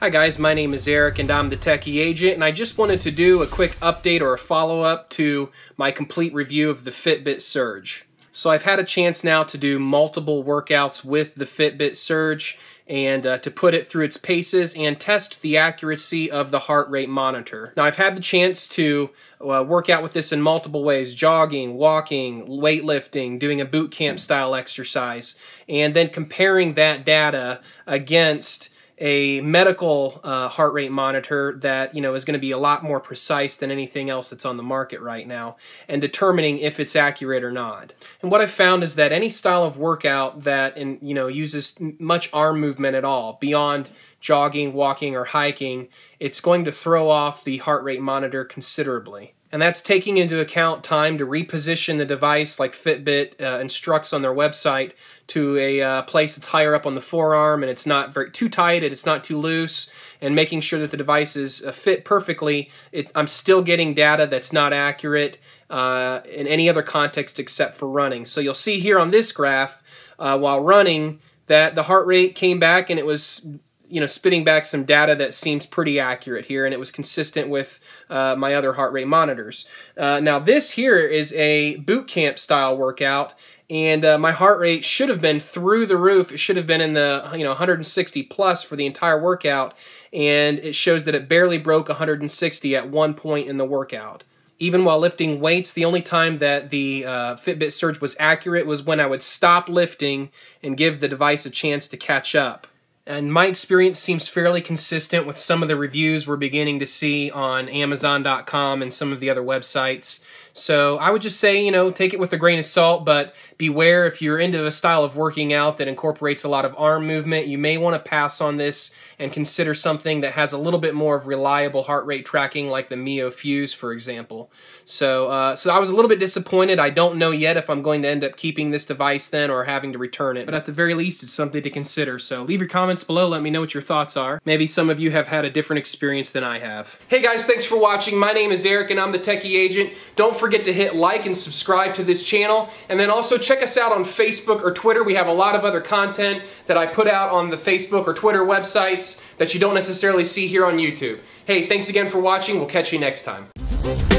Hi guys, my name is Eric and I'm the Techy Agent and I just wanted to do a quick update or a follow-up to my complete review of the Fitbit Surge. So I've had a chance now to do multiple workouts with the Fitbit Surge and uh, to put it through its paces and test the accuracy of the heart rate monitor. Now I've had the chance to uh, work out with this in multiple ways, jogging, walking, weightlifting, doing a boot camp style exercise, and then comparing that data against a medical uh, heart rate monitor that you know is going to be a lot more precise than anything else that's on the market right now and determining if it's accurate or not. And what i've found is that any style of workout that in, you know uses much arm movement at all beyond jogging walking or hiking it's going to throw off the heart rate monitor considerably and that's taking into account time to reposition the device like Fitbit uh, instructs on their website to a uh, place that's higher up on the forearm and it's not very too tight and it's not too loose and making sure that the device is uh, fit perfectly. It, I'm still getting data that's not accurate uh, in any other context except for running. So you'll see here on this graph uh, while running that the heart rate came back and it was you know, spitting back some data that seems pretty accurate here, and it was consistent with uh, my other heart rate monitors. Uh, now, this here is a boot camp style workout, and uh, my heart rate should have been through the roof. It should have been in the you know 160 plus for the entire workout, and it shows that it barely broke 160 at one point in the workout. Even while lifting weights, the only time that the uh, Fitbit Surge was accurate was when I would stop lifting and give the device a chance to catch up. And my experience seems fairly consistent with some of the reviews we're beginning to see on Amazon.com and some of the other websites. So I would just say, you know, take it with a grain of salt, but beware if you're into a style of working out that incorporates a lot of arm movement, you may want to pass on this and consider something that has a little bit more of reliable heart rate tracking like the Mio Fuse, for example. So, uh, so I was a little bit disappointed. I don't know yet if I'm going to end up keeping this device then or having to return it, but at the very least, it's something to consider. So leave your comments below. Let me know what your thoughts are. Maybe some of you have had a different experience than I have. Hey guys, thanks for watching. My name is Eric and I'm the Techy Agent. Don't forget to hit like and subscribe to this channel. And then also check us out on Facebook or Twitter. We have a lot of other content that I put out on the Facebook or Twitter websites that you don't necessarily see here on YouTube. Hey, thanks again for watching. We'll catch you next time.